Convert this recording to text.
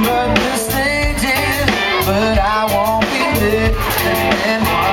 But this but I won't be dead.